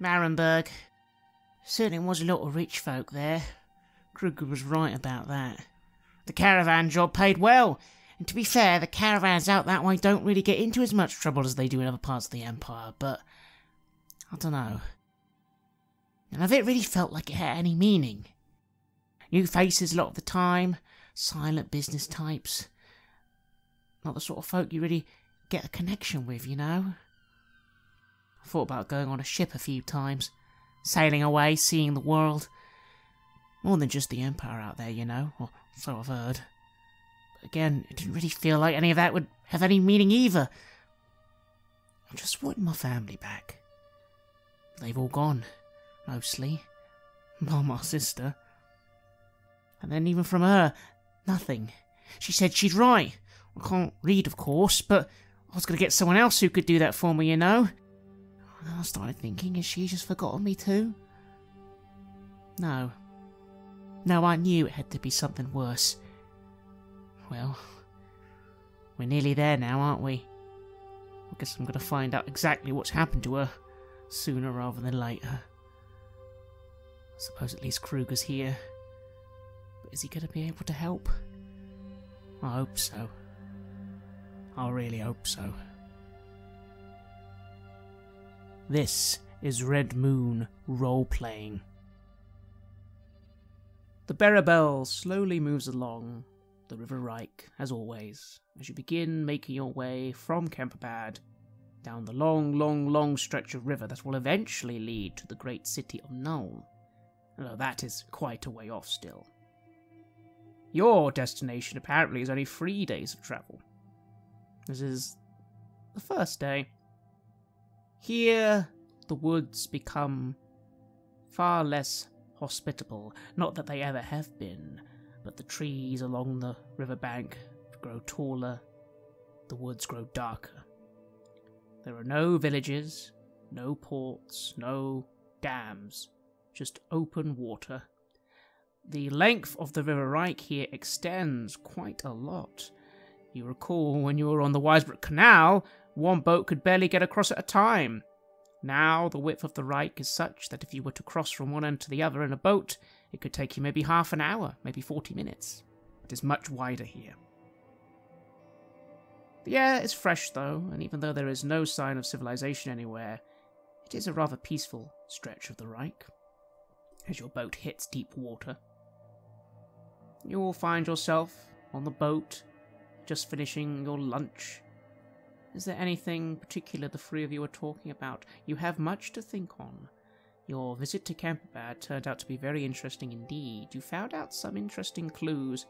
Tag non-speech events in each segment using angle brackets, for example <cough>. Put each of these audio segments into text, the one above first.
Marienburg. Certainly was a lot of rich folk there. Kruger was right about that. The caravan job paid well, and to be fair, the caravans out that way don't really get into as much trouble as they do in other parts of the Empire, but I don't know. None of it really felt like it had any meaning. New faces a lot of the time, silent business types. Not the sort of folk you really get a connection with, you know? I thought about going on a ship a few times, sailing away, seeing the world. More than just the Empire out there, you know, or so I've heard. But again, it didn't really feel like any of that would have any meaning either. I just wanted my family back. They've all gone, mostly. <laughs> Bar my sister. And then even from her, nothing. She said she'd write. I can't read, of course, but I was going to get someone else who could do that for me, you know? And I started thinking, has she just forgotten me too? No. No, I knew it had to be something worse. Well, we're nearly there now, aren't we? I guess I'm going to find out exactly what's happened to her sooner rather than later. I suppose at least Kruger's here. But is he going to be able to help? I hope so. I really hope so. This is Red Moon role playing. The Berabelle slowly moves along the River Reik, as always, as you begin making your way from Kemperbad down the long, long, long stretch of river that will eventually lead to the great city of Nuln, although that is quite a way off still. Your destination apparently is only three days of travel. This is the first day. Here, the woods become far less hospitable. Not that they ever have been, but the trees along the riverbank grow taller, the woods grow darker. There are no villages, no ports, no dams, just open water. The length of the River Reik here extends quite a lot. You recall when you were on the Weissbruck Canal, one boat could barely get across at a time. Now, the width of the Reik is such that if you were to cross from one end to the other in a boat, it could take you maybe half an hour, maybe 40 minutes. It is much wider here. The air is fresh though, and even though there is no sign of civilization anywhere, it is a rather peaceful stretch of the Reik. As your boat hits deep water, you will find yourself on the boat, just finishing your lunch. Is there anything particular the three of you are talking about? You have much to think on. Your visit to Kemperbad turned out to be very interesting indeed. You found out some interesting clues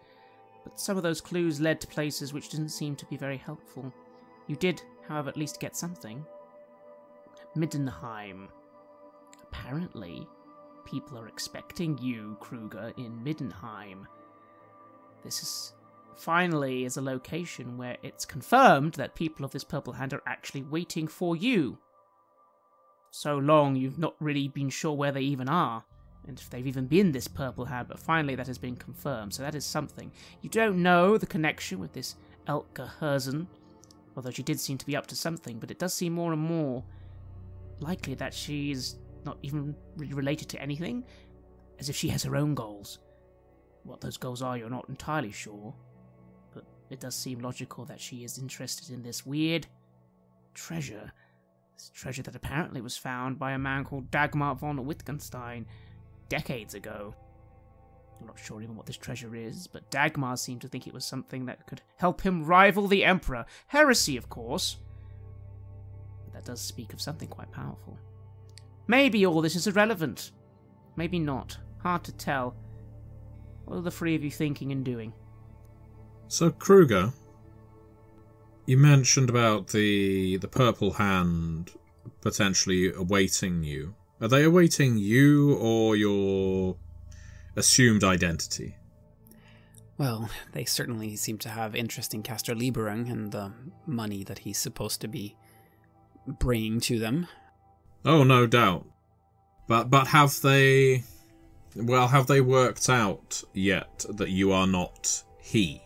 but some of those clues led to places which didn't seem to be very helpful. You did, however, at least get something. Middenheim. Apparently, people are expecting you, Kruger, in Middenheim. This is finally is a location where it's confirmed that people of this Purple Hand are actually waiting for you. So long you've not really been sure where they even are and if they've even been this purple hand, but finally that has been confirmed, so that is something. You don't know the connection with this Etelka Herzen, although she did seem to be up to something, but it does seem more and more likely that she's not even really related to anything, as if she has her own goals. What those goals are, you're not entirely sure, it does seem logical that she is interested in this weird treasure. This treasure that apparently was found by a man called Dagmar von Wittgenstein, decades ago. I'm not sure even what this treasure is, but Dagmar seemed to think it was something that could help him rival the Emperor. Heresy, of course. But that does speak of something quite powerful. Maybe all this is irrelevant. Maybe not. Hard to tell. What are the three of you thinking and doing? So, Kruger, you mentioned about the the purple hand potentially awaiting you. Are they awaiting you or your assumed identity? Well, they certainly seem to have interest in Castor Lieberung and the money that he's supposed to be bringing to them. Oh, no doubt. But but have they well, have they worked out yet that you are not he?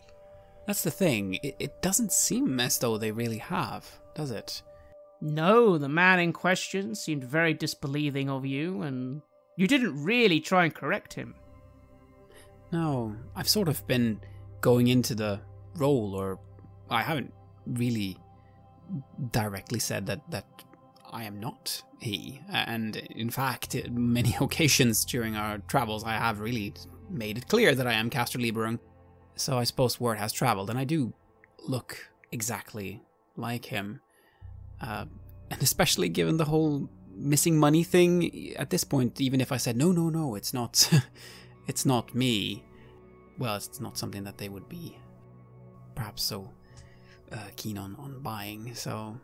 That's the thing. It, it doesn't seem as though they really have, does it? No, the man in question seemed very disbelieving of you, and you didn't really try and correct him. No, I've sort of been going into the role, or I haven't really directly said that that I am not he. And in fact, many <laughs> occasions during our travels, I have really made it clear that I am Castor Lieberung. So I suppose word has traveled, and I do look exactly like him. Uh, and <laughs> especially given the whole missing money thing, at this point, even if I said, no, no, no, it's not, <laughs> it's not me, well, it's not something that they would be perhaps so uh, keen on, on buying. So,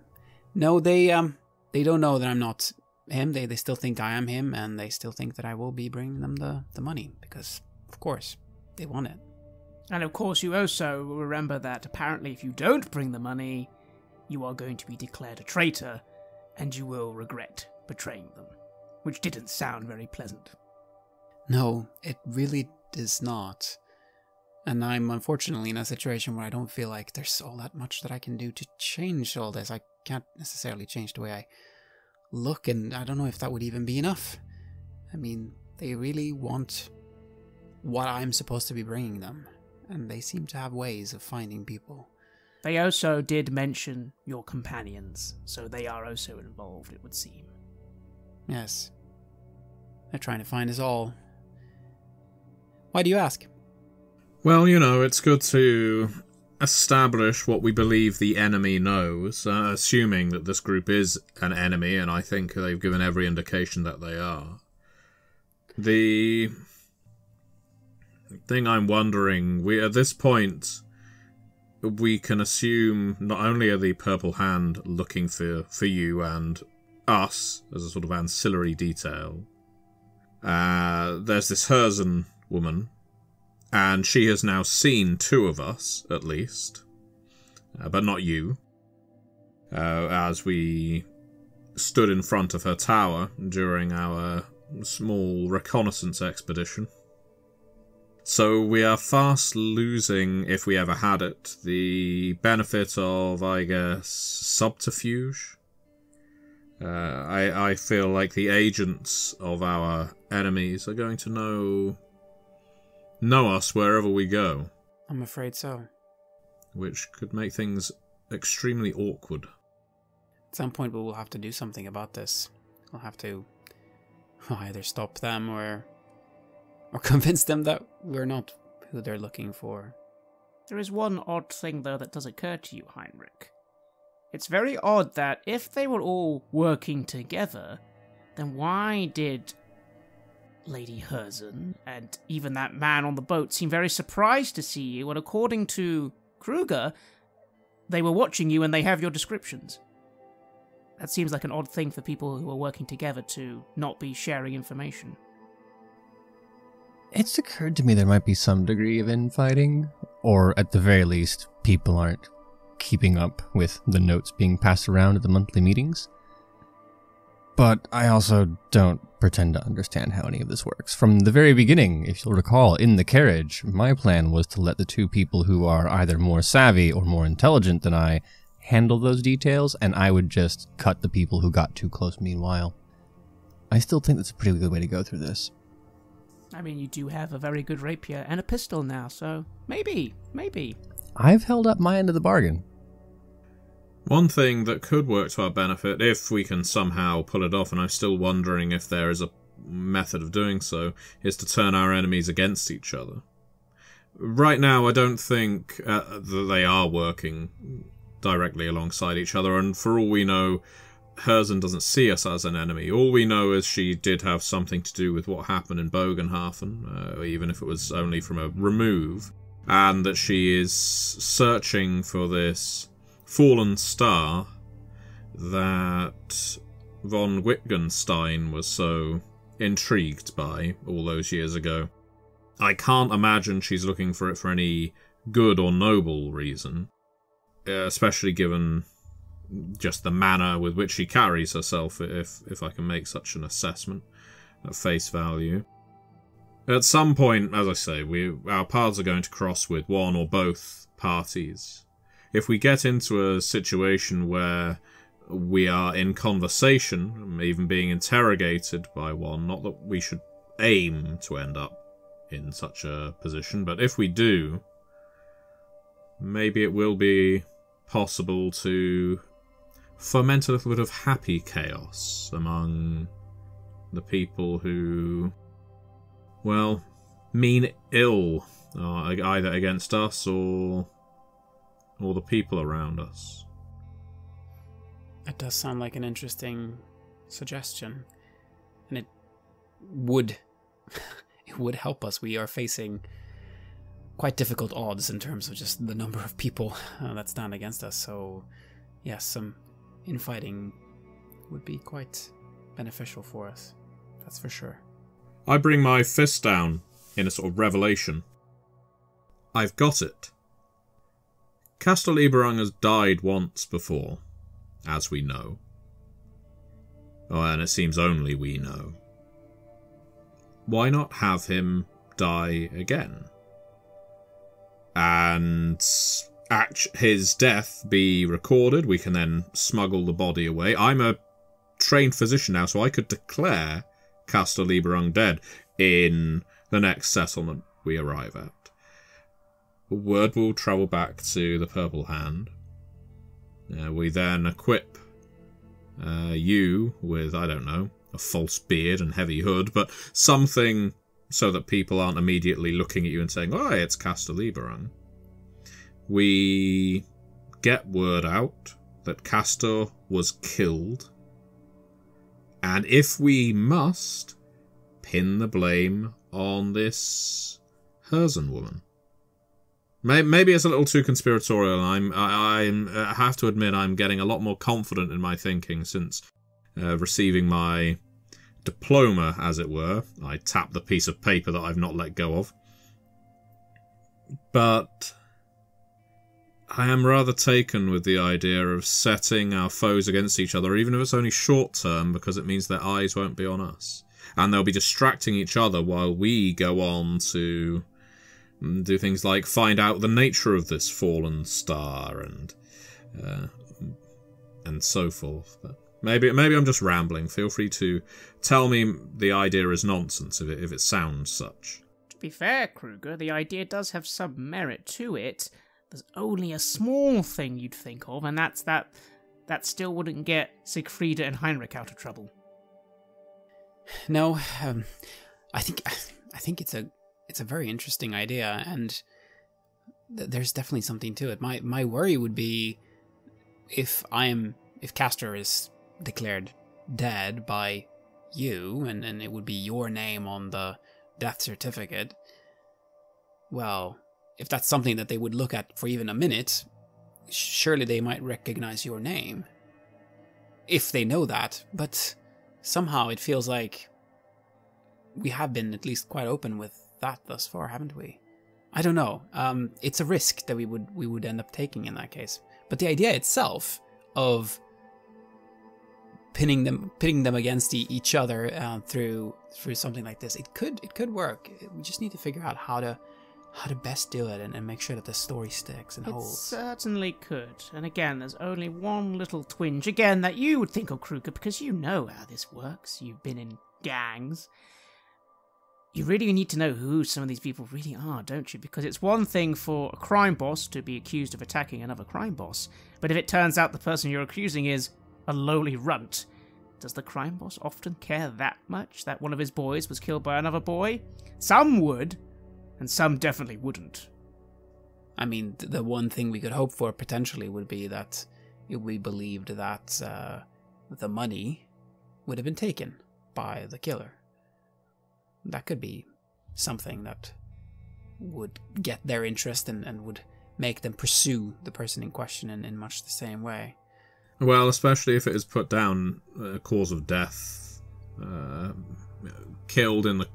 no, they, um, they don't know that I'm not him. They, they still think I am him, and they still think that I will be bringing them the, the money, because, of course, they want it. And of course, you also remember that apparently, if you don't bring the money, you are going to be declared a traitor, and you will regret betraying them. Which didn't sound very pleasant. No, it really does not. And I'm unfortunately in a situation where I don't feel like there's all that much that I can do to change all this. I can't necessarily change the way I look, and I don't know if that would even be enough. I mean, they really want what I'm supposed to be bringing them, and they seem to have ways of finding people. They also did mention your companions, so they are also involved, it would seem. Yes. They're trying to find us all. Why do you ask? Well, you know, it's good to establish what we believe the enemy knows, uh, assuming that this group is an enemy, and I think they've given every indication that they are. The thing I'm wondering, we at this point, we can assume not only are the Purple Hand looking for for you and us as a sort of ancillary detail. Uh, there's this Herzen woman, and she has now seen two of us at least, uh, but not you. Uh, as we stood in front of her tower during our small reconnaissance expedition. So we are fast losing, if we ever had it, the benefit of, I guess, subterfuge. Uh, I I feel like the agents of our enemies are going to know know us wherever we go, I'm afraid so. which could make things extremely awkward. At some point, we will have to do something about this. We'll have to either stop them or or <laughs> convince them that we're not who they're looking for. There is one odd thing, though, that does occur to you, Heinrich. It's very odd that if they were all working together, then why did Lady Herzen and even that man on the boat seem very surprised to see you? And according to Kruger, they were watching you and they have your descriptions. That seems like an odd thing for people who are working together to not be sharing information. It's occurred to me there might be some degree of infighting, or at the very least, people aren't keeping up with the notes being passed around at the monthly meetings. But I also don't pretend to understand how any of this works. From the very beginning, if you'll recall, in the carriage, my plan was to let the two people who are either more savvy or more intelligent than I handle those details, and I would just cut the people who got too close meanwhile. I still think that's a pretty good way to go through this. I mean, you do have a very good rapier and a pistol now, so maybe, maybe. I've held up my end of the bargain. One thing that could work to our benefit, if we can somehow pull it off, and I'm still wondering if there is a method of doing so, is to turn our enemies against each other. Right now, I don't think uh, that they are working directly alongside each other, and for all we know, Herzen doesn't see us as an enemy. All we know is she did have something to do with what happened in Bogenhafen, uh, even if it was only from a remove, and that she is searching for this fallen star that von Wittgenstein was so intrigued by all those years ago. I can't imagine she's looking for it for any good or noble reason, uh, especially given just the manner with which she carries herself, if if I can make such an assessment at face value. At some point, as I say, we our paths are going to cross with one or both parties. If we get into a situation where we are in conversation, even being interrogated by one. Not that we should aim to end up in such a position, but if we do, maybe it will be possible to foment a little bit of happy chaos among the people who, well, mean ill, uh, either against us or or the people around us. That does sound like an interesting suggestion, and it would <laughs> it would help us. We are facing quite difficult odds in terms of just the number of people uh, that stand against us. So, yes, some infighting would be quite beneficial for us. That's for sure. I bring my fist down in a sort of revelation. I've got it. Castor Lieberung has died once before, as we know. Oh, and it seems only we know. Why not have him die again? And act his death be recorded. We can then smuggle the body away. I'm a trained physician now, so I could declare Castor Lieberung dead in the next settlement we arrive at. Word will travel back to the Purple Hand. Uh, we then equip uh, you with, I don't know, a false beard and heavy hood, but something so that people aren't immediately looking at you and saying, oh, it's Castor Lieberung. We get word out that Castor was killed, and if we must, pin the blame on this Herzen woman. Maybe it's a little too conspiratorial. I'm, I, I'm, I have to admit, I'm getting a lot more confident in my thinking since uh, receiving my diploma, as it were. I tap the piece of paper that I've not let go of. But I am rather taken with the idea of setting our foes against each other, even if it's only short term, because it means their eyes won't be on us. And they'll be distracting each other while we go on to do things like find out the nature of this fallen star and uh, and so forth. But maybe maybe I'm just rambling. Feel free to tell me the idea is nonsense if it, if it sounds such. To be fair, Kruger, the idea does have some merit to it. There's only a small thing you'd think of, and that's that that still wouldn't get Siegfrieda and Heinrich out of trouble. No, um, I think I think it's a it's a very interesting idea, and th- there's definitely something to it. My my worry would be if I am if Castor is declared dead by you, and and it would be your name on the death certificate. Well, if that's something that they would look at for even a minute, surely they might recognize your name. If they know that, but somehow it feels like we have been at least quite open with that thus far, haven't we? I don't know. Um, it's a risk that we would we would end up taking in that case. But the idea itself of pinning them pitting them against e- each other uh, through through something like this, it could it could work. We just need to figure out how to how to best do it and, and make sure that the story sticks and It holds. certainly could. And again, there's only one little twinge, again, that you would think of Kruger because you know how this works. You've been in gangs. You really need to know who some of these people really are, don't you? Because it's one thing for a crime boss to be accused of attacking another crime boss, but if it turns out the person you're accusing is a lowly runt, does the crime boss often care that much that one of his boys was killed by another boy? Some would, and some definitely wouldn't. I mean, the one thing we could hope for potentially would be that it would believed that uh, the money would have been taken by the killer. That could be something that would get their interest and, and would make them pursue the person in question in, in much the same way. Well, especially if it is put down a cause of death, uh, killed in the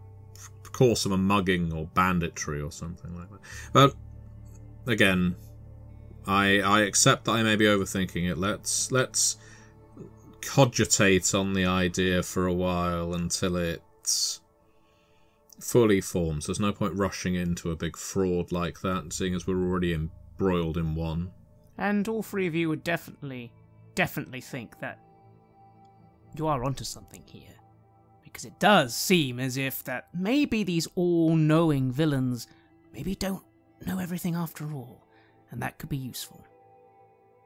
course of a mugging or banditry or something like that. But again, I I accept that I may be overthinking it. Let's let's cogitate on the idea for a while until it's fully forms. There's no point rushing into a big fraud like that, seeing as we're already embroiled in one. And all three of you would definitely, definitely think that you are onto something here. Because it does seem as if that maybe these all knowing villains maybe don't know everything after all, and that could be useful.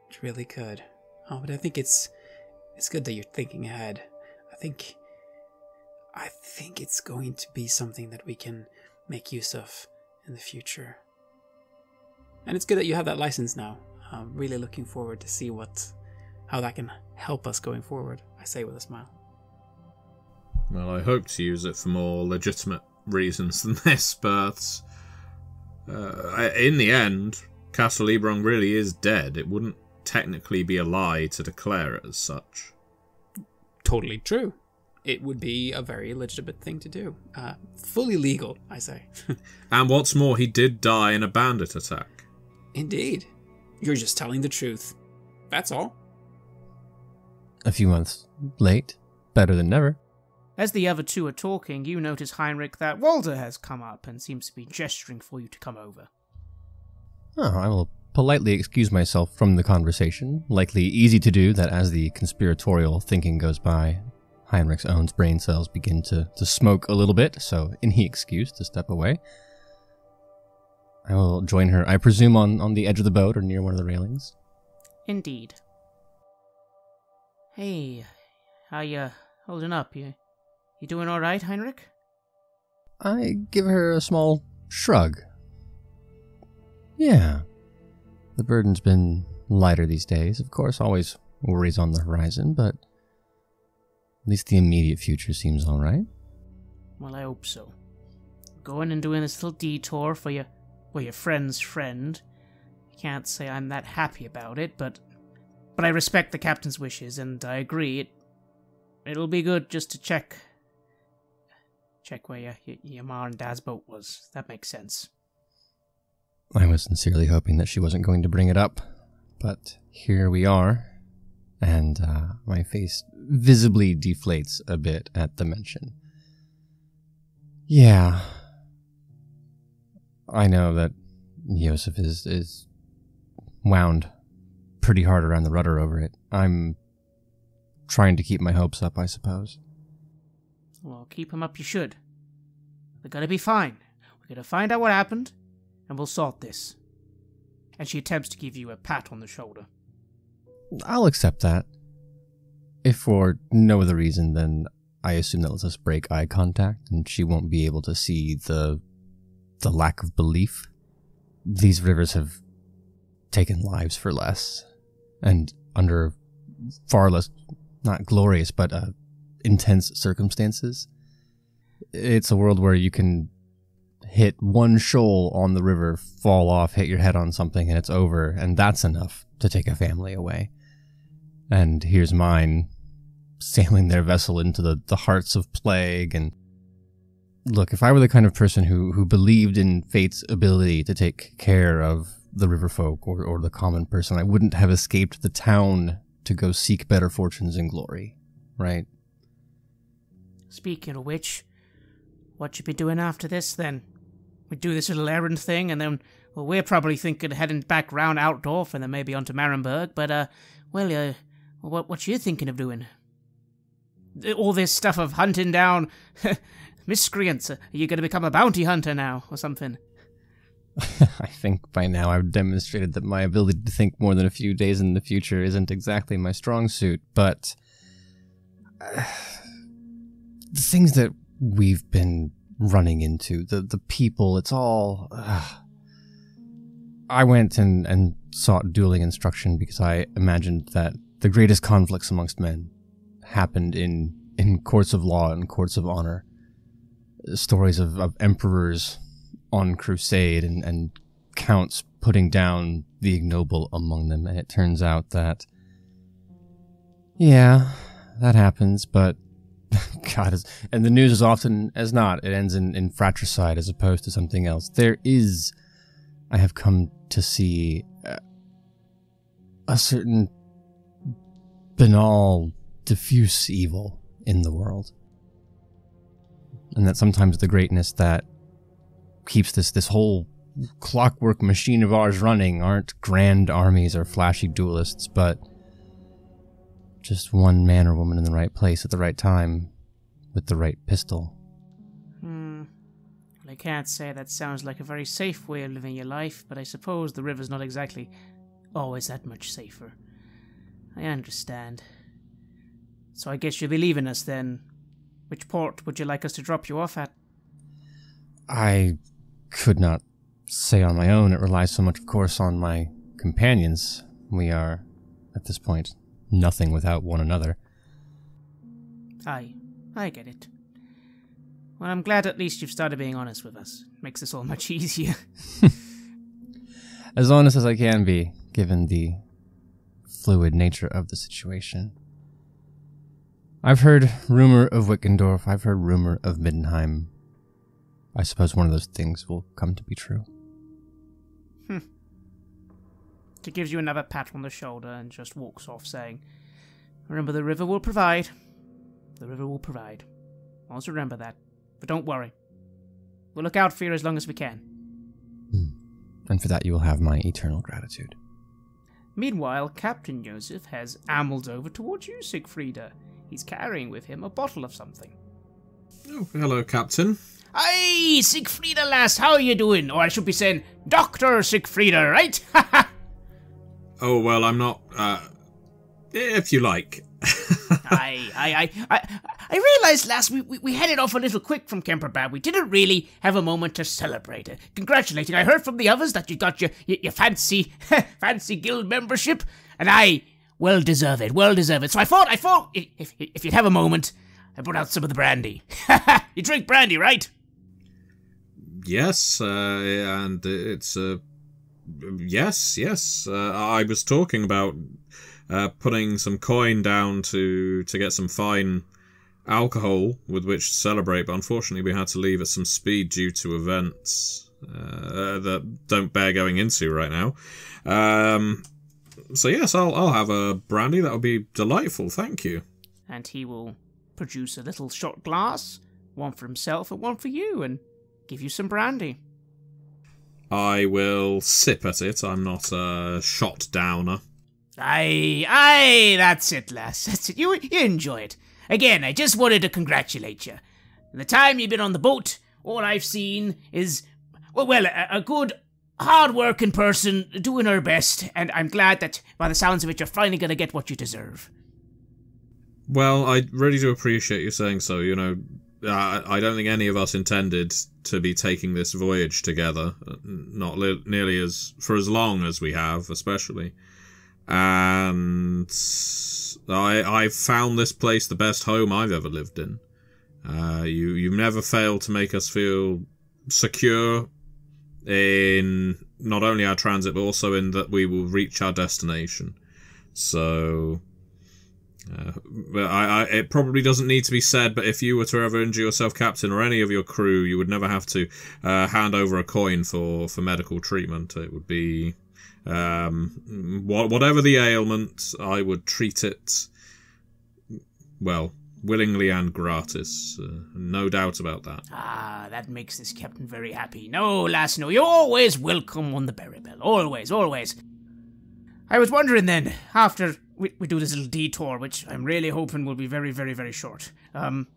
It really could. Oh, but I think it's it's good that you're thinking ahead. I think I think it's going to be something that we can make use of in the future. And it's good that you have that license now. I'm really looking forward to see what how that can help us going forward. I say with a smile. Well, I hope to use it for more legitimate reasons than <laughs> this, but uh, in the end, Castor Lieberung really is dead. It wouldn't technically be a lie to declare it as such. Totally true. It would be a very legitimate thing to do. Uh, fully legal, I say. <laughs> and what's more, he did die in a bandit attack. Indeed. You're just telling the truth. That's all. A few months late, better than never. As the other two are talking, you notice, Heinrich, that Walter has come up and seems to be gesturing for you to come over. Oh, I will politely excuse myself from the conversation. Likely easy to do that as the conspiratorial thinking goes by. Heinrich's own brain cells begin to, to smoke a little bit, so any excuse to step away. I will join her, I presume, on, on the edge of the boat or near one of the railings. Indeed. Hey, how you holding up? You you doing all right, Heinrich? I give her a small shrug. Yeah. The burden's been lighter these days. Of course, always worries on the horizon, but at least the immediate future seems all right. Well, I hope so. Going and doing this little detour for your, well, your friend's friend. I can't say I'm that happy about it, but, but I respect the captain's wishes, and I agree. It, it'll be good just to check check where your, your, your ma and dad's boat was. That makes sense. I was sincerely hoping that she wasn't going to bring it up, but here we are, and uh, my face visibly deflates a bit at the mention. Yeah, I know that Yosef is is wound pretty hard around the rudder over it. I'm trying to keep my hopes up, I suppose. Well, keep them up you should. They're gonna be fine. We're gonna find out what happened, and we'll sort this. And she attempts to give you a pat on the shoulder. I'll accept that. If for no other reason, then I assume that lets us break eye contact, and she won't be able to see the the lack of belief. These rivers have taken lives for less, and under far less, not glorious, but uh, intense circumstances. It's a world where you can hit one shoal on the river, fall off, hit your head on something, and it's over, and that's enough to take a family away. And here's mine sailing their vessel into the, the hearts of plague and look, if I were the kind of person who, who believed in fate's ability to take care of the river folk or, or the common person, I wouldn't have escaped the town to go seek better fortunes and glory, right? Speaking of which, what you be doing after this then? We do this little errand thing, and then well, we're probably thinking of heading back round Altdorf and then maybe on to Marienburg. But uh, well, uh, what what you thinking of doing? All this stuff of hunting down <laughs> miscreants. Are you going to become a bounty hunter now, or something? <laughs> I think by now I've demonstrated that my ability to think more than a few days in the future isn't exactly my strong suit, but <sighs> uh, things that we've been running into, the the people, it's all. Uh, I went and and sought dueling instruction because I imagined that the greatest conflicts amongst men happened in in courts of law and courts of honor. Stories of, of emperors on crusade and, and counts putting down the ignoble among them. And it turns out that, yeah, that happens, but <laughs> God, is, and the news is often as not, it ends in, in fratricide as opposed to something else. There is, I have come to see, uh, a certain banal, diffuse evil in the world. And that sometimes the greatness that keeps this this whole clockwork machine of ours running aren't grand armies or flashy duelists, but just one man or woman in the right place at the right time with the right pistol. Hmm. Well, I can't say that sounds like a very safe way of living your life, but I suppose the river's not exactly always that much safer. I understand. So I guess you'll be leaving us then. Which port would you like us to drop you off at? I could not say on my own. It relies so much, of course, on my companions. We are, at this point, nothing without one another. Aye, I get it. Well, I'm glad at least you've started being honest with us. Makes this all much <laughs> easier. As honest as I can be, given the fluid nature of the situation. I've heard rumor of Wittgendorf, I've heard rumor of Middenheim. I suppose one of those things will come to be true. Hmm. He gives you another pat on the shoulder and just walks off, saying, Remember, the river will provide. The river will provide. Always remember that. But don't worry. We'll look out for you as long as we can. Hmm. And for that you will have my eternal gratitude. Meanwhile, Captain Joseph has ambled over towards you, Siegfrieda. He's carrying with him a bottle of something. Oh, hello, Captain. Aye, Siegfrieda, lass, how are you doing? Or I should be saying, Dr. Siegfrieda, right? <laughs> Oh, well, I'm not. Uh, if you like. <laughs> I, I, I, I, I realised last we, we, we headed off a little quick from Kemperbad. We didn't really have a moment to celebrate it. Congratulating. I heard from the others that you got your, your, your fancy, <laughs> fancy guild membership, and I, well deserve it, well deserve it. So I thought, I thought, if, if, if you'd have a moment, I brought out some of the brandy. <laughs> you drink brandy, right? yes, uh, and it's. Uh, yes, yes. Uh, I was talking about uh, putting some coin down to to get some fine alcohol with which to celebrate, but unfortunately we had to leave at some speed due to events uh, that don't bear going into right now. Um, so yes, I'll I'll have a brandy. That would be delightful. Thank you. And he will produce a little shot glass, one for himself and one for you, and give you some brandy. I will sip at it. I'm not a shot downer. Aye, aye, that's it, lass. That's it. You, you enjoy it. Again, I just wanted to congratulate you. In the time you've been on the boat, all I've seen is, well, well a, a good, hard-working person doing her best, and I'm glad that, by the sounds of it, you're finally going to get what you deserve. Well, I really do appreciate you saying so. You know, uh, I don't think any of us intended to be taking this voyage together, not li- nearly as for as long as we have, especially. And I I found this place the best home I've ever lived in. Uh, you you've never failed to make us feel secure in not only our transit but also in that we will reach our destination. So uh, but I, I, it probably doesn't need to be said, but if you were to ever injure yourself, Captain, or any of your crew, you would never have to uh, hand over a coin for, for medical treatment. It would be um, wh- whatever the ailment, I would treat it well, willingly and gratis. Uh, no doubt about that. Ah, that makes this captain very happy. No, lass, no, you're always welcome on the Berrybell. Always, always. I was wondering then, after we, we do this little detour, which I'm really hoping will be very, very, very short. Um,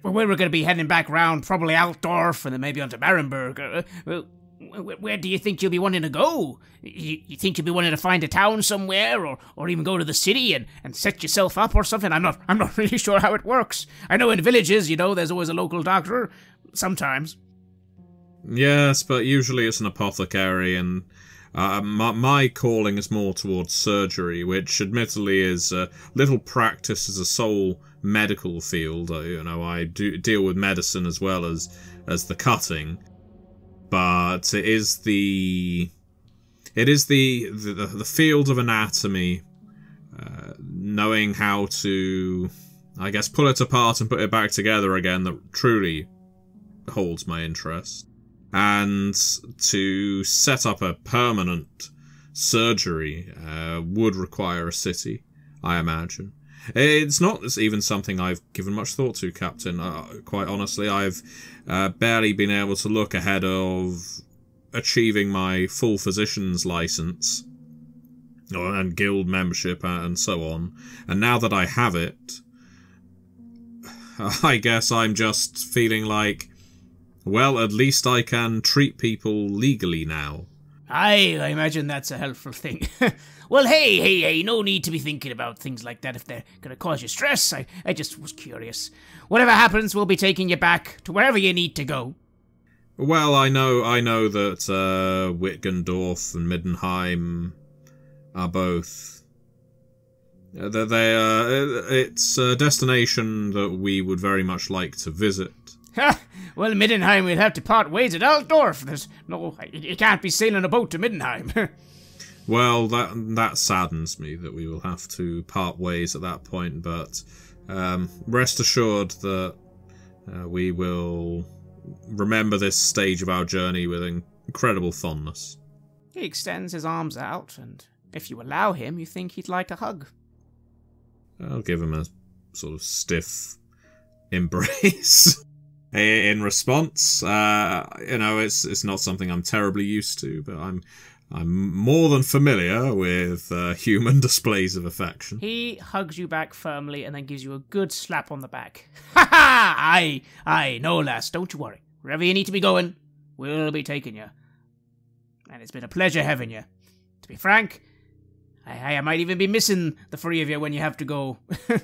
where we're going to be heading back round, probably Altdorf, and then maybe onto Marienburg. Uh, well, where, do you think you'll be wanting to go? You, you think you'll be wanting to find a town somewhere, or, or even go to the city and, and set yourself up or something? I'm not I'm not <laughs> really sure how it works. I know in villages, you know, there's always a local doctor. Sometimes. Yes, but usually it's an apothecary, and uh, my, my calling is more towards surgery, which admittedly is uh, little practice as a sole medical field. Uh, you know, I do deal with medicine as well as as the cutting, but it is the it is the the, the field of anatomy, uh, knowing how to, I guess, pull it apart and put it back together again that truly holds my interest and to set up a permanent surgery uh, would require a city, I imagine. It's not even something I've given much thought to, Captain. Uh, quite honestly, I've uh, barely been able to look ahead of achieving my full physician's license. and guild membership and so on. And now that I have it, <sighs> I guess I'm just feeling like, well, at least I can treat people legally now. Aye, I imagine that's a helpful thing. <laughs> well, hey, hey, hey, no need to be thinking about things like that if they're gonna cause you stress. I, I just was curious. Whatever happens, we'll be taking you back to wherever you need to go. Well, I know, I know that uh, Wittgendorf and Middenheim are both. Uh, they, they uh, it's a destination that we would very much like to visit. Ha! well, Middenheim, we'll have to part ways at Altdorf. There's no, you can't be sailing a boat to Middenheim. <laughs> well, that that saddens me that we will have to part ways at that point. But um, rest assured that uh, we will remember this stage of our journey with incredible fondness. He extends his arms out, and if you allow him, you think he'd like a hug. I'll give him a sort of stiff embrace. <laughs> in response. Uh, you know, it's it's not something I'm terribly used to, but I'm I'm more than familiar with uh, <laughs> human displays of affection. He hugs you back firmly and then gives you a good slap on the back. <laughs> Ha ha! Aye, aye, no, lass, don't you worry. Wherever you need to be going, we'll be taking you. And it's been a pleasure having you. To be frank, I, I might even be missing the three of you when you have to go. <laughs>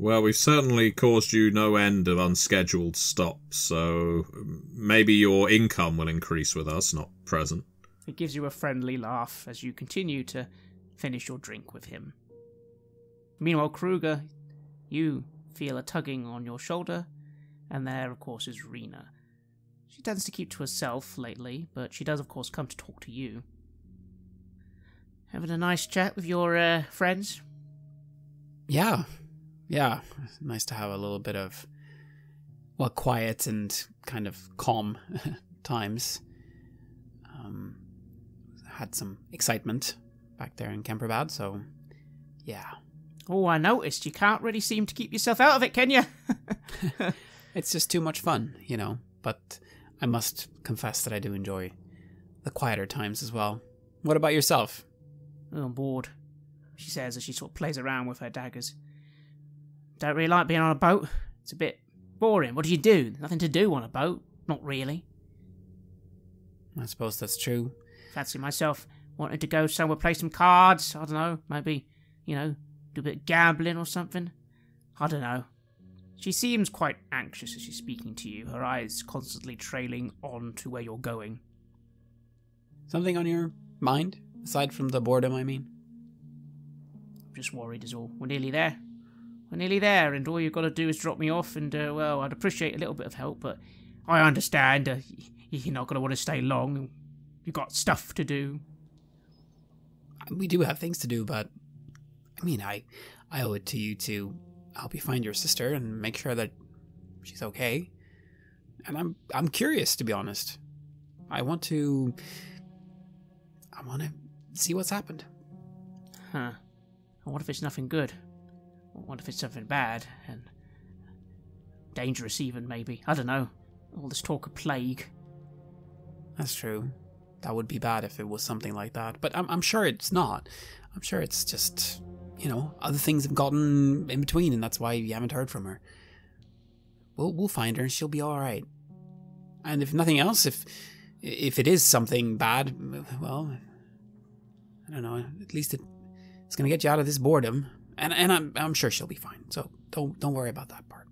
Well, we've certainly caused you no end of unscheduled stops, so maybe your income will increase with us, not present. He gives you a friendly laugh as you continue to finish your drink with him. Meanwhile, Kruger, you feel a tugging on your shoulder, and there, of course, is Rena. She tends to keep to herself lately, but she does, of course, come to talk to you. Having a nice chat with your uh, friends? Yeah, yeah, nice to have a little bit of well, quiet and kind of calm <laughs> times. Um, had some excitement back there in Kemperbad, so yeah. Oh, I noticed you can't really seem to keep yourself out of it, can you? <laughs> <laughs> it's just too much fun, you know. But I must confess that I do enjoy the quieter times as well. What about yourself? Oh, I'm bored, she says as she sort of plays around with her daggers. Don't really like being on a boat. It's a bit boring. What do you do? Nothing to do on a boat. Not really. I suppose that's true. Fancy myself wanting to go somewhere, play some cards. I don't know. Maybe, you know, do a bit of gambling or something. I don't know. She seems quite anxious as she's speaking to you, her eyes constantly trailing on to where you're going. Something on your mind? Aside from the boredom, I mean? I'm just worried, is all. We're nearly there. We're nearly there, and all you've got to do is drop me off, and, uh, well, I'd appreciate a little bit of help, but I understand uh, you're not going to want to stay long. You've got stuff to do. We do have things to do, but I mean, I, I owe it to you to help you find your sister and make sure that she's okay. And I'm, I'm curious to be honest. I want to, I want to see what's happened. Huh. What if it's nothing good? What if it's something bad and dangerous, even maybe? I don't know. All this talk of plague. That's true. That would be bad if it was something like that. But I'm, I'm sure it's not. I'm sure it's just, you know, other things have gotten in between, and that's why you haven't heard from her. We'll we'll find her, and she'll be all right. And if nothing else, if if it is something bad, well, I don't know. At least it, it's gonna get you out of this boredom and and I'm I'm sure she'll be fine. So don't don't worry about that part.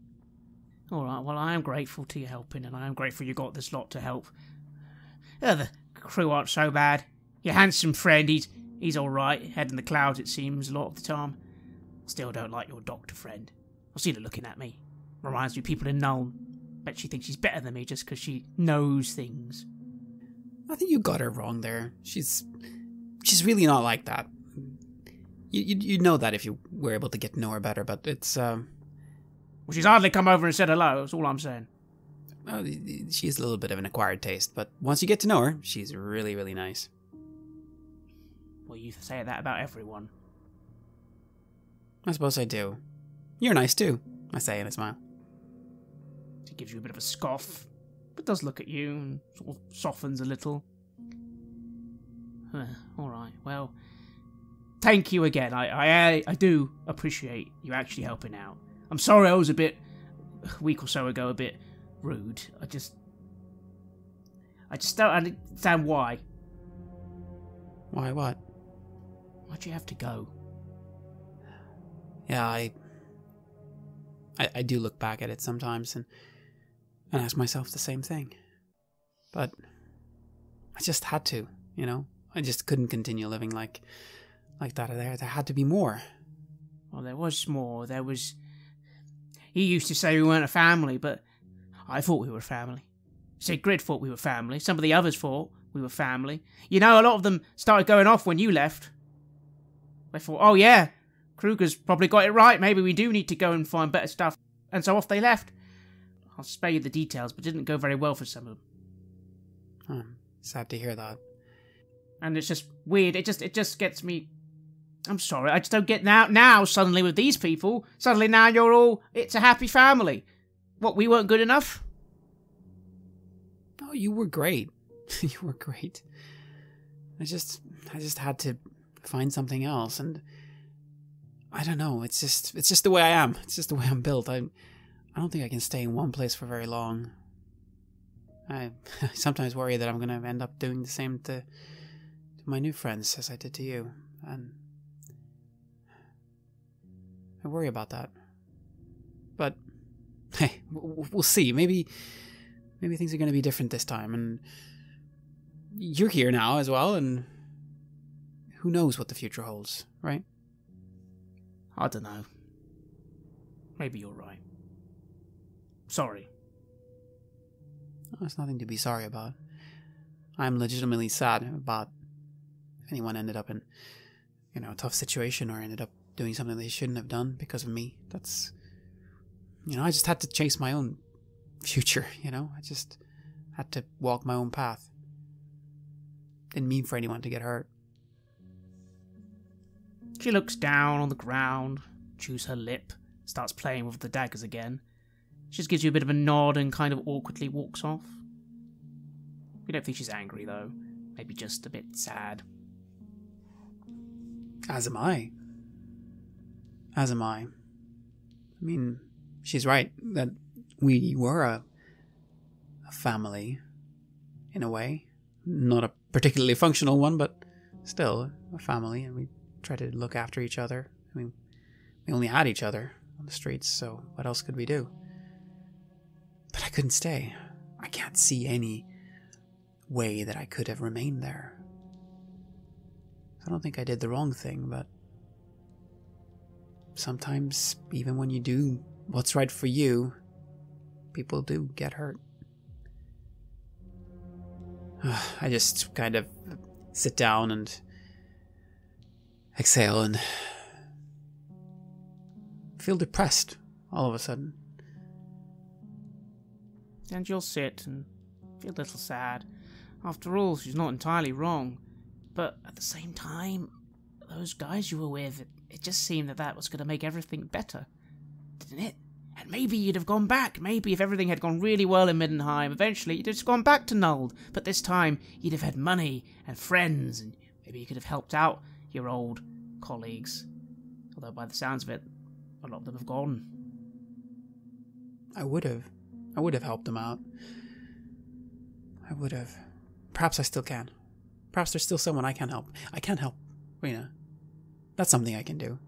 All right. Well, I am grateful to you helping, and I am grateful you got this lot to help. Uh, the crew aren't so bad. Your handsome friend, he's he's all right. Head in the clouds, it seems, a lot of the time. Still don't like your doctor friend. I see her looking at me. Reminds me of people in Nuln. Bet she thinks she's better than me just because she knows things. I think you got her wrong there. She's she's really not like that. You, you know that if you were able to get to know her better, but it's um. Well, she's hardly come over and said hello. That's all I'm saying. Well, she's a little bit of an acquired taste, but once you get to know her, she's really really nice. Well, you say that about everyone. I suppose I do. You're nice too. I say and I smile. She gives you a bit of a scoff, but does look at you and sort of softens a little. all right. Well, thank you again. I, I, I do appreciate you actually helping out. I'm sorry I was a bit, a week or so ago, a bit rude. I just, I just don't understand why. Why what? Why'd you have to go? Yeah, I, I, I do look back at it sometimes and and ask myself the same thing. But I just had to, you know. I just couldn't continue living like like that. There, there had to be more. Well, there was more. There was. He used to say we weren't a family, but I thought we were a family. Sid Grid thought we were family. Some of the others thought we were family. You know, a lot of them started going off when you left. They thought, oh yeah, Kruger's probably got it right. Maybe we do need to go and find better stuff. And so off they left. I'll spare you the details, but it didn't go very well for some of them. Hmm. Sad to hear that. And it's just weird. It just it just gets me. I'm sorry. I just don't get now. Now suddenly with these people, suddenly now you're all. It's a happy family. What we weren't good enough. Oh, you were great. <laughs> you were great. I just I just had to find something else and I don't know, it's just it's just the way I am. It's just the way I'm built. I I don't think I can stay in one place for very long. I <laughs> sometimes worry that I'm going to end up doing the same to, to my new friends as I did to you. And I worry about that. But hey, we'll see. Maybe maybe things are going to be different this time and you're here now as well and who knows what the future holds, right? I don't know. Maybe you're right. Sorry. Oh, there's nothing to be sorry about. I'm legitimately sad about anyone ended up in, you know, a tough situation or ended up doing something they shouldn't have done because of me. That's, you know, I just had to chase my own future, <laughs> you know? I just had to walk my own path. Didn't mean for anyone to get hurt. She looks down on the ground, chews her lip, starts playing with the daggers again. She just gives you a bit of a nod and kind of awkwardly walks off. We don't think she's angry though, maybe just a bit sad. As am I. As am I. I mean, she's right that we were a, a family, in a way. Not a particularly functional one, but still a family, and we tried to look after each other. I mean, we only had each other on the streets, so what else could we do? But I couldn't stay. I can't see any way that I could have remained there. I don't think I did the wrong thing, but sometimes, even when you do what's right for you, people do get hurt. <sighs> I just kind of sit down and exhale and feel depressed all of a sudden. And you'll sit and feel a little sad. After all, she's not entirely wrong. But at the same time, those guys you were with, it, just seemed that that was going to make everything better, didn't it? And maybe you'd have gone back. Maybe if everything had gone really well in Middenheim, eventually you'd have just gone back to Nuln. But this time, you'd have had money and friends, and maybe you could have helped out your old colleagues. Although, by the sounds of it, a lot of them have gone. I would have. I would have helped them out. I would have. Perhaps I still can. Perhaps there's still someone I can help. I can help Rena. That's something I can do.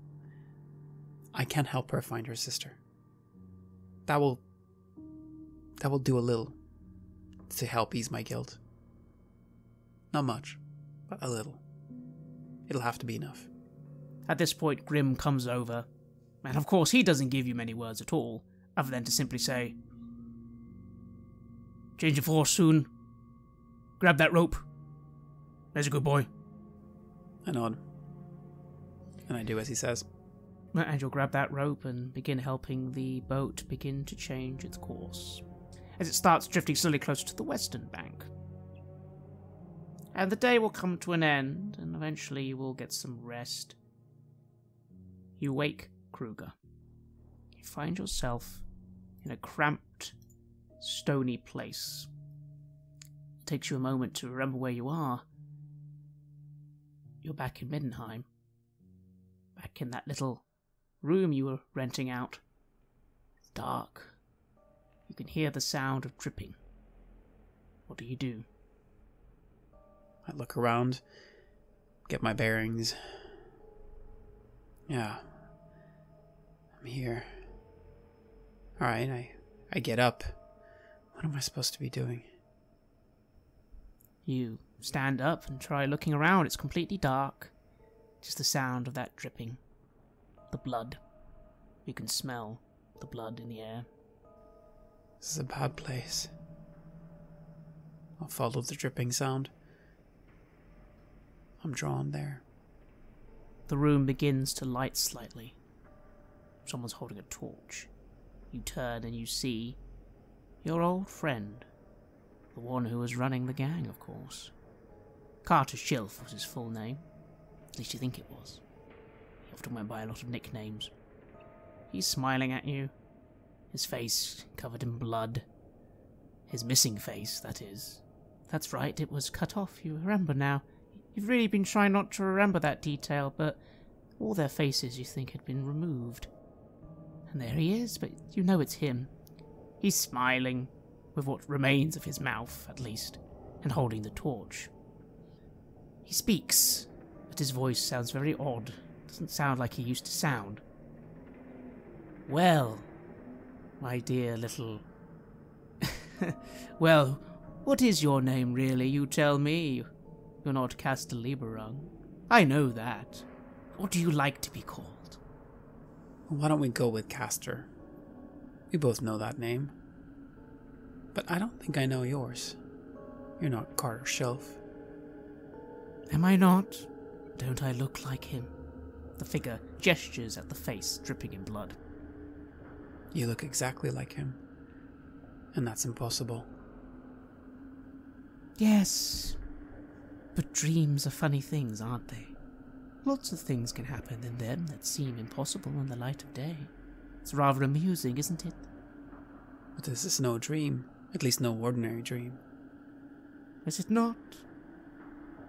I can help her find her sister. That will. That will do a little to help ease my guilt. Not much, but a little. It'll have to be enough. At this point, Grim comes over, and of course, he doesn't give you many words at all, other than to simply say, Change of force soon. Grab that rope. There's a good boy. I nod. And I do as he says. And you'll grab that rope and begin helping the boat begin to change its course as it starts drifting slowly closer to the western bank. And the day will come to an end, and eventually you will get some rest. You wake Kruger. You find yourself in a cramped, stony place. It takes you a moment to remember where you are. You're back in Middenheim, back in that little room you were renting out. It's dark. You can hear the sound of dripping. What do you do? I look around, get my bearings. Yeah. I'm here. Alright, I, I get up. What am I supposed to be doing? You stand up and try looking around. It's completely dark. Just the sound of that dripping. The blood. You can smell the blood in the air. This is a bad place. I'll follow the dripping sound. I'm drawn there. The room begins to light slightly. Someone's holding a torch. You turn and you see your old friend. The one who was running the gang, of course. Carter Shilf was his full name. Least you think it was. He often went by a lot of nicknames. He's smiling at you, his face covered in blood. His missing face, that is. That's right, it was cut off, you remember now. You've really been trying not to remember that detail, but all their faces you think had been removed. And there he is, but you know it's him. He's smiling, with what remains of his mouth, at least, and holding the torch. He speaks, his voice sounds very odd. Doesn't sound like he used to sound. Well, my dear little. <laughs> well, what is your name really? You tell me. You're not Castor Lieberung. I know that. What do you like to be called? Why don't we go with Castor? We both know that name. But I don't think I know yours. You're not Carter Shelf. Am I not? Don't I look like him? The figure gestures at the face dripping in blood. You look exactly like him. And that's impossible. Yes. But dreams are funny things, aren't they? Lots of things can happen in them that seem impossible in the light of day. It's rather amusing, isn't it? But this is no dream. At least no ordinary dream. Is it not?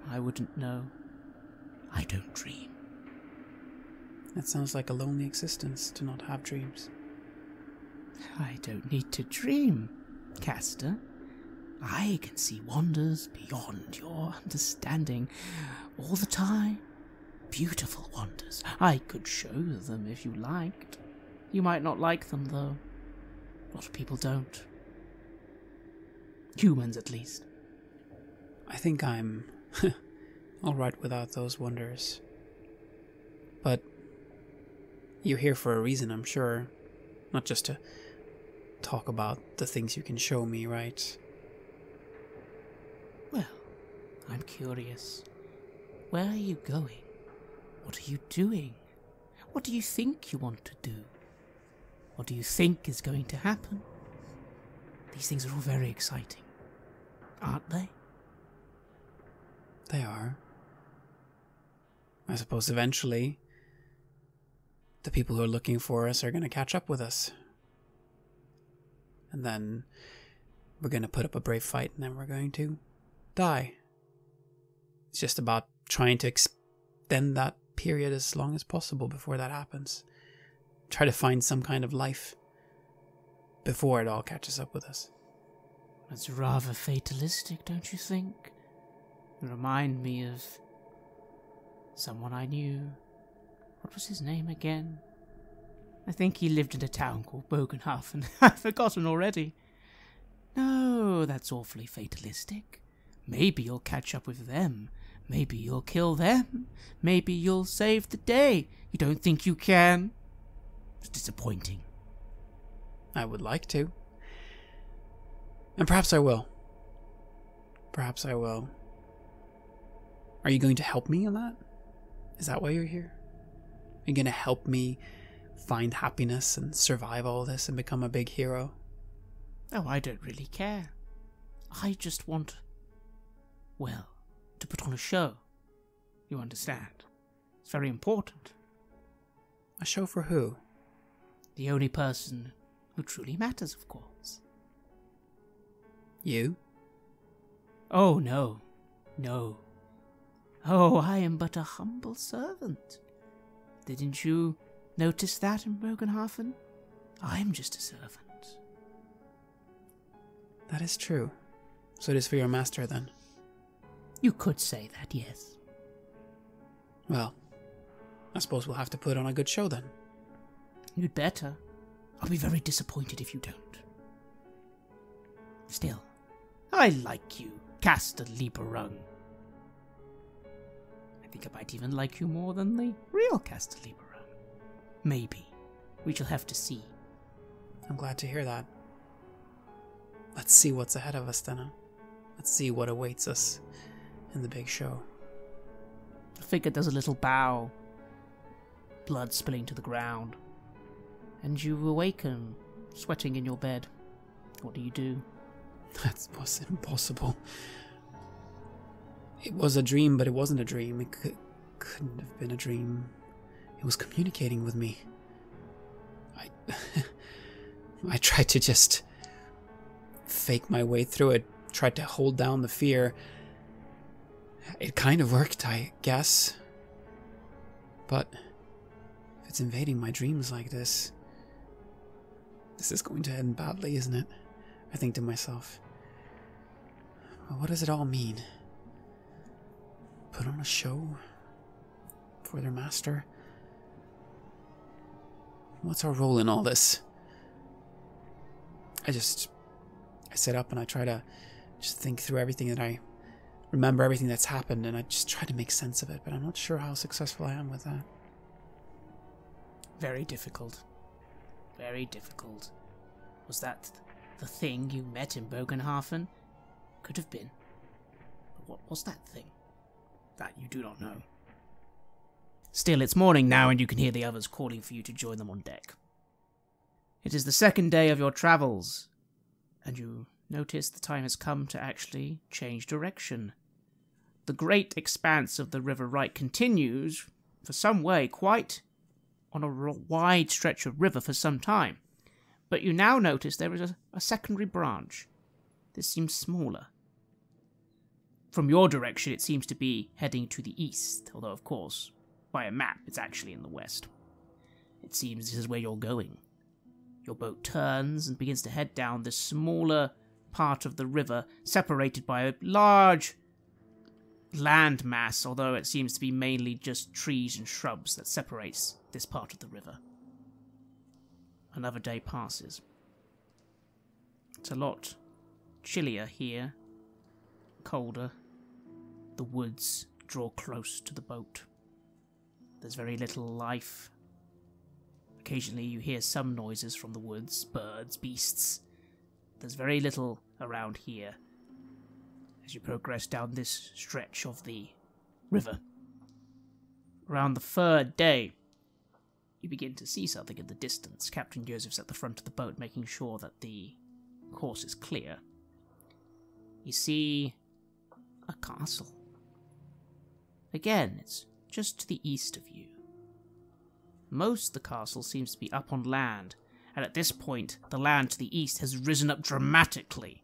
I wouldn't know. I don't dream. That sounds like a lonely existence to not have dreams. I don't need to dream, Castor. I can see wonders beyond your understanding all the time. Beautiful wonders. I could show them if you liked. You might not like them, though. A lot of people don't. Humans, at least. I think I'm <laughs> alright without those wonders. But you're here for a reason, I'm sure. Not just to talk about the things you can show me, right? Well, I'm curious. Where are you going? What are you doing? What do you think you want to do? What do you think is going to happen? These things are all very exciting, aren't they? They are. I suppose eventually the people who are looking for us are going to catch up with us. And then we're going to put up a brave fight and then we're going to die. It's just about trying to extend that period as long as possible before that happens. Try to find some kind of life before it all catches up with us. That's rather fatalistic, don't you think? Remind me of someone I knew. What was his name again? I think he lived in a town called Bogenhafen, <laughs> and I've forgotten already. No, that's awfully fatalistic. Maybe you'll catch up with them. Maybe you'll kill them. Maybe you'll save the day. You don't think you can? It's disappointing. I would like to. And perhaps I will. Perhaps I will. Are you going to help me in that? Is that why you're here? Are you going to help me find happiness and survive all this and become a big hero? Oh, I don't really care. I just want, well, to put on a show. You understand? It's very important. A show for who? The only person who truly matters, of course. You? Oh, no. No. Oh, I am but a humble servant. Didn't you notice that in Bogenhafen? I'm just a servant. That is true. So it is for your master then. You could say that, yes. Well, I suppose we'll have to put on a good show then. You'd better. I'll be very disappointed if you don't. Still, I like you, Castor Lieberung. I think I might even like you more than the real Castor Lieberung. Maybe. We shall have to see. I'm glad to hear that. Let's see what's ahead of us, then. Let's see what awaits us in the big show. The figure does a little bow, blood spilling to the ground, and you awaken, sweating in your bed. What do you do? <laughs> That was impossible. It was a dream, but it wasn't a dream. It could, couldn't have been a dream. It was communicating with me. I. <laughs> I tried to just fake my way through it, tried to hold down the fear. It kind of worked, I guess. But if it's invading my dreams like this, this is going to end badly, isn't it? I think to myself. Well, what does it all mean? Put on a show for their master? What's our role in all this? I just I sit up and I try to just think through everything that I remember everything that's happened and I just try to make sense of it, but I'm not sure how successful I am with that. Very difficult. Very difficult. Was that the thing you met in Bogenhafen? Could have been. But what was that thing? That you do not know. Still, it's morning now, and you can hear the others calling for you to join them on deck. It is the second day of your travels, and you notice the time has come to actually change direction. The great expanse of the River Reik continues for some way quite on a wide stretch of river for some time, but you now notice there is a, a secondary branch. This seems smaller. From your direction, it seems to be heading to the east, although, of course, by a map, it's actually in the west. It seems this is where you're going. Your boat turns and begins to head down this smaller part of the river, separated by a large land mass, although it seems to be mainly just trees and shrubs that separates this part of the river. Another day passes. It's a lot chillier here, colder. The woods draw close to the boat. There's very little life. Occasionally you hear some noises from the woods birds, beasts. There's very little around here as you progress down this stretch of the river. Around the third day, you begin to see something in the distance. Captain Joseph's at the front of the boat, making sure that the course is clear. You see a castle. Again, it's just to the east of you. Most of the castle seems to be up on land, and at this point, the land to the east has risen up dramatically,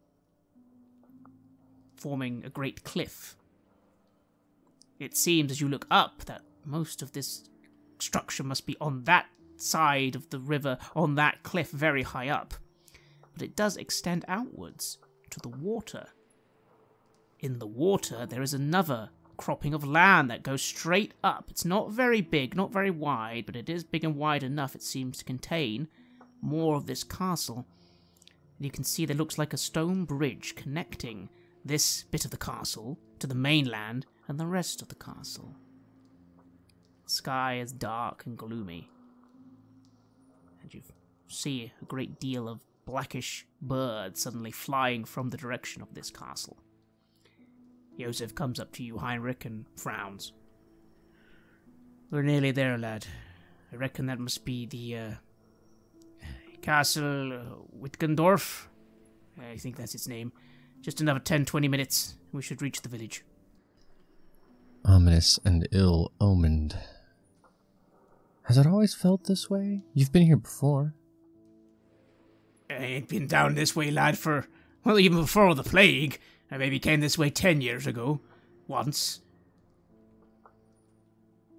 forming a great cliff. It seems as you look up that most of this structure must be on that side of the river, on that cliff very high up. But it does extend outwards to the water. In the water, there is another cropping of land that goes straight up. It's not very big, not very wide, but it is big and wide enough, it seems, to contain more of this castle. And you can see there looks like a stone bridge connecting this bit of the castle to the mainland and the rest of the castle. The sky is dark and gloomy, and you see a great deal of blackish birds suddenly flying from the direction of this castle. Joseph comes up to you, Heinrich, and frowns. We're nearly there, lad. I reckon that must be the uh, Castle uh, Wittgendorf. I think that's its name. Just another 10 20 minutes. We should reach the village. Ominous and ill omened. Has it always felt this way? You've been here before. I ain't been down this way, lad, for, well, even before the plague. I maybe came this way 10 years ago. Once.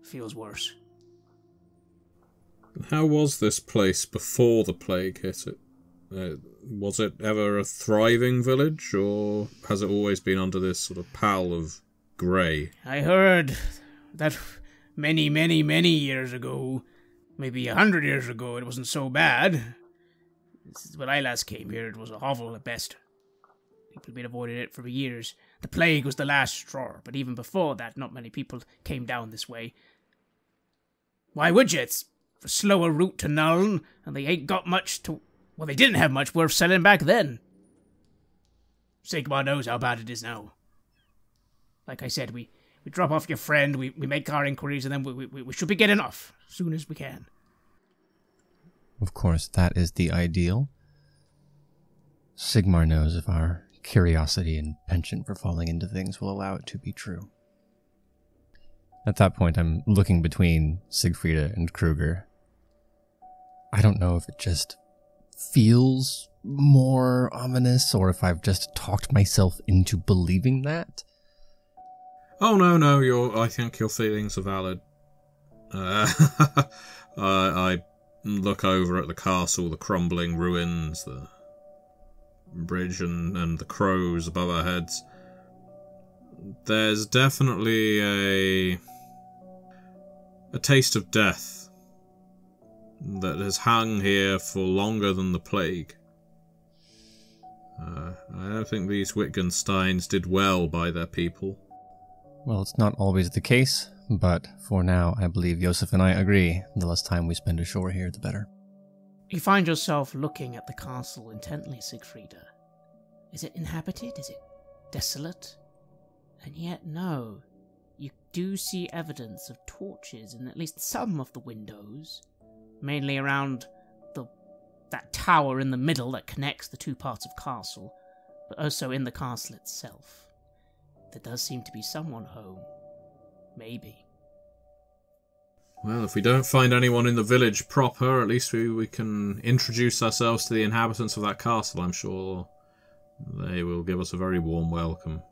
Feels worse. How was this place before the plague hit it? Uh, was it ever a thriving village, or has it always been under this sort of pall of grey? I heard that many, many, many years ago, maybe a hundred years ago, it wasn't so bad. When I last came here, it was a hovel at best. Been avoiding it for years. The plague was the last straw, but even before that, not many people came down this way. Why would you? It's a slower route to Nuln, and they ain't got much to. Well, they didn't have much worth selling back then. Sigmar knows how bad it is now. Like I said, we, we drop off your friend, we, we make our inquiries, and then we, we, we should be getting off as soon as we can. Of course, that is the ideal. Sigmar knows of our curiosity and penchant for falling into things will allow it to be true. At that point, I'm looking between Siegfrieda and Kruger. I don't know if it just feels more ominous or if I've just talked myself into believing that. Oh no, no, your I think your feelings are valid. Uh, <laughs> I look over at the castle, the crumbling ruins, the bridge, and, and the crows above our heads. There's definitely a a taste of death that has hung here for longer than the plague. Uh, I don't think these Wittgensteins did well by their people. Well, it's not always the case, but for now, I believe Joseph and I agree. The less time we spend ashore here, the better. You find yourself looking at the castle intently, Siegfrieda. Is it inhabited? Is it desolate? And yet, no. You do see evidence of torches in at least some of the windows, mainly around the that tower in the middle that connects the two parts of castle, but also in the castle itself. There does seem to be someone home. Maybe. Well, if we don't find anyone in the village proper, at least we, we can introduce ourselves to the inhabitants of that castle. I'm sure they will give us a very warm welcome.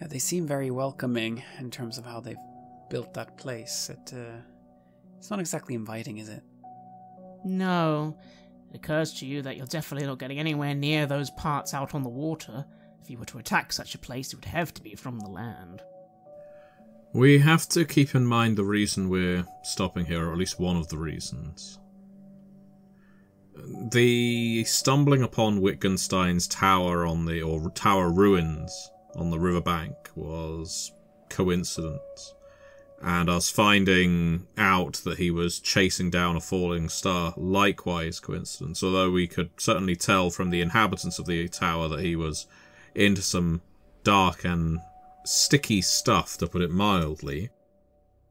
Yeah, they seem very welcoming in terms of how they've built that place. It, uh, it's not exactly inviting, is it? No. It occurs to you that you're definitely not getting anywhere near those parts out on the water. If you were to attack such a place, it would have to be from the land. We have to keep in mind the reason we're stopping here, or at least one of the reasons. The stumbling upon Wittgenstein's tower on the, or tower ruins on the riverbank was coincidence. And us finding out that he was chasing down a falling star, likewise coincidence. Although we could certainly tell from the inhabitants of the tower that he was into some dark and sticky stuff, to put it mildly.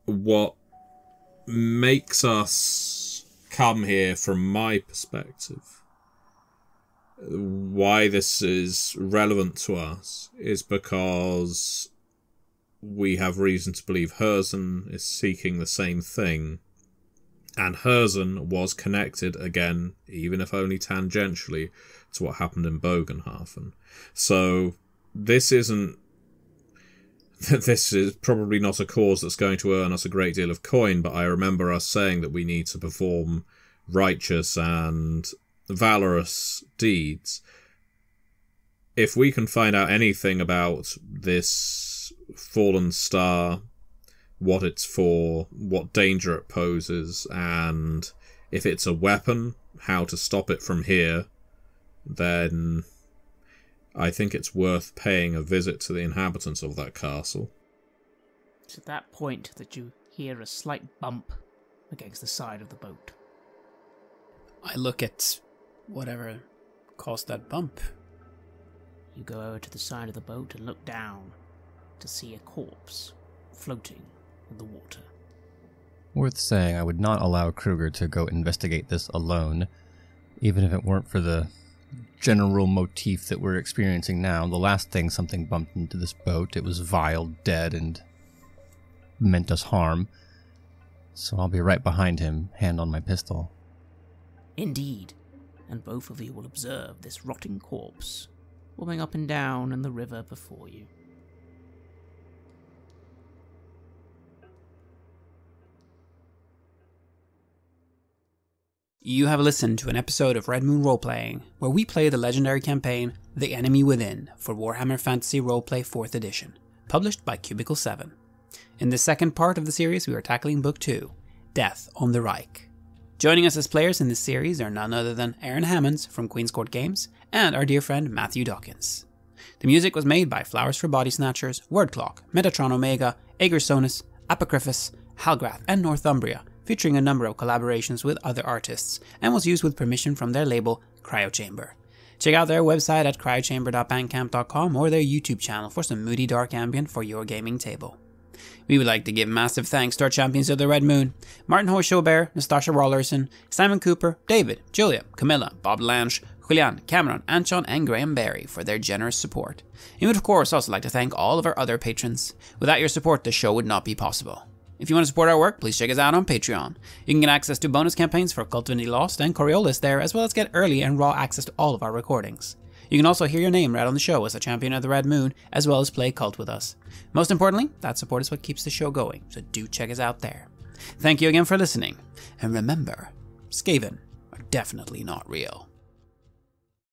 What makes us come here, from my perspective, why this is relevant to us is because we have reason to believe Herzen is seeking the same thing. And Herzen was connected again, even if only tangentially, to what happened in Bogenhafen. So this isn't <laughs> this is probably not a cause that's going to earn us a great deal of coin, but I remember us saying that we need to perform righteous and valorous deeds. If we can find out anything about this fallen star, what it's for, what danger it poses, and if it's a weapon, how to stop it from here, then I think it's worth paying a visit to the inhabitants of that castle. It's at that point that you hear a slight bump against the side of the boat. I look at whatever caused that bump. You go over to the side of the boat and look down to see a corpse floating in the water. Worth saying, I would not allow Kruger to go investigate this alone, even if it weren't for the general motif that we're experiencing now. The last thing something bumped into this boat, it was vile, dead, and meant us harm. So I'll be right behind him, hand on my pistol. Indeed, and both of you will observe this rotting corpse bobbing up and down in the river before you. You have listened to an episode of Red Moon Roleplaying, where we play the legendary campaign The Enemy Within for Warhammer Fantasy Roleplay 4th Edition, published by Cubicle 7. In the second part of the series, we are tackling Book 2, Death on the Reik. Joining us as players in this series are none other than Aaron Hammonds from Queen's Court Games and our dear friend Matthew Dawkins. The music was made by Flowers for Bodysnatchers, Wordclock, Metatron Omega, Agersonus, Apocryphos, Halgrath, and Northumbria, featuring a number of collaborations with other artists, and was used with permission from their label, Cryo Chamber. Check out their website at cryochamber.bandcamp.com or their YouTube channel for some moody dark ambient for your gaming table. We would like to give massive thanks to our champions of the Red Moon Martin Heuschober, Nastasia Raulerson, Simon Cooper, David, Julia, Camilla, Bob Lange, Julian, Cameron, Antxon, and Graham Barey for their generous support. And would, of course, also like to thank all of our other patrons. Without your support, the show would not be possible. If you want to support our work, please check us out on Patreon. You can get access to bonus campaigns for Kult Divinity Lost and Coriolis there, as well as get early and raw access to all of our recordings. You can also hear your name read on the show as a champion of the Red Moon, as well as play Kult with us. Most importantly, that support is what keeps the show going, so do check us out there. Thank you again for listening, and remember, Skaven are definitely not real.